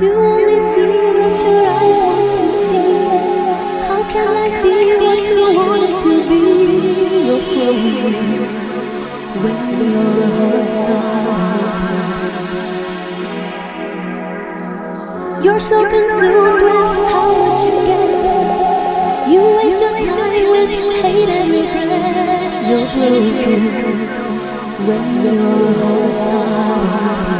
You only see what your eyes want to see. How can life be what you want to be? You're when your heart's not open. You're so consumed with how much you get. You waste your time with hate and regret. You're broken when your heart's not open.